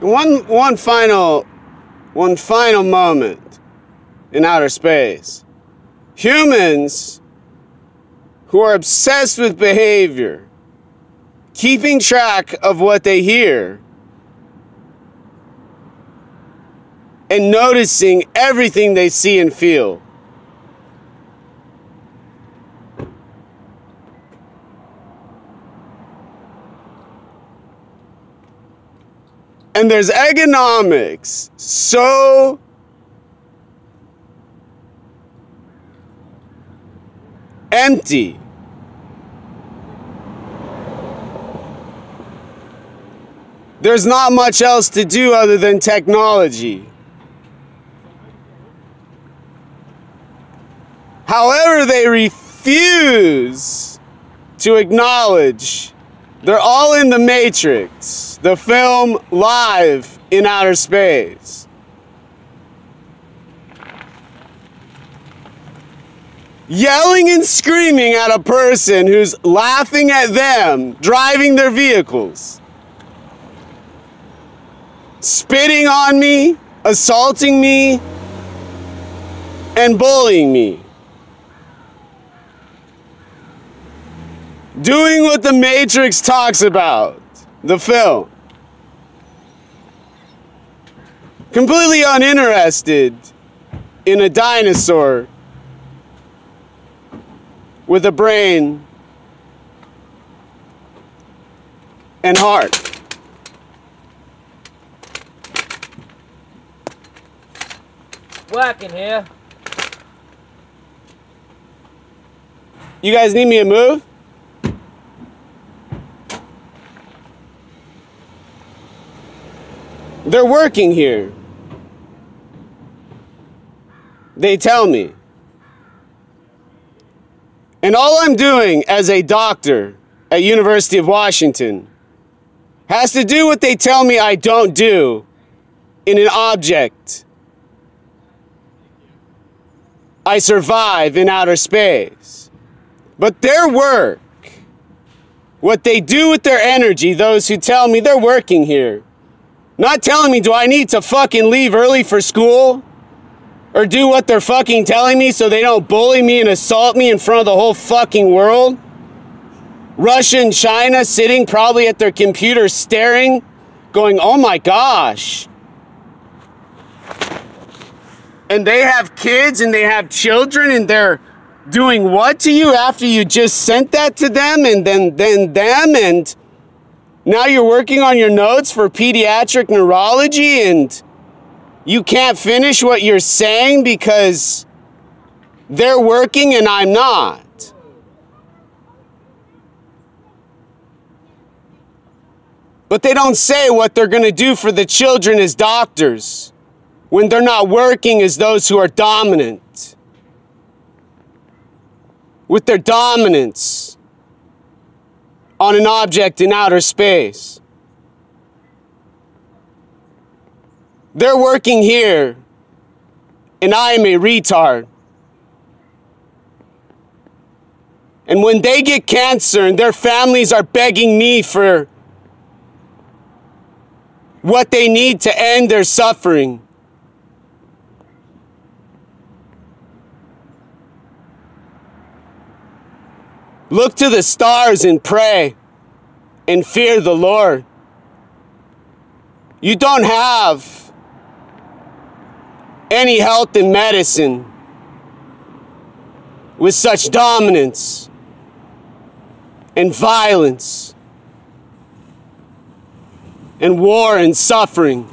one one final one final moment in outer space. Humans who are obsessed with behavior, keeping track of what they hear, and noticing everything they see and feel. And there's economics so empty. There's not much else to do other than technology. However, they refuse to acknowledge they're all in the Matrix, the film live in outer space. Yelling and screaming at a person who's laughing at them driving their vehicles. Spitting on me, assaulting me, and bullying me. Doing what the Matrix talks about, the film. Completely uninterested in a dinosaur with a brain and heart. Working here. You guys need me to move? They're working here. They tell me. And all I'm doing as a doctor at University of Washington has to do what they tell me I don't do in an object. I survive in outer space. But their work, what they do with their energy, those who tell me they're working here, not telling me, do I need to fucking leave early for school? Or do what they're fucking telling me so they don't bully me and assault me in front of the whole fucking world? Russia and China sitting probably at their computer staring, going, oh my gosh. And they have kids and they have children and they're doing what to you after you just sent that to them and then then them and now you're working on your notes for pediatric neurology and you can't finish what you're saying because they're working and I'm not. But they don't say what they're going to do for the children as doctors when they're not working as those who are dominant. With their dominance on an object in outer space. They're working here, and I am a retard. And when they get cancer and their families are begging me for what they need to end their suffering, Look to the stars and pray and fear the Lord. You don't have any health and medicine with such dominance and violence and war and suffering.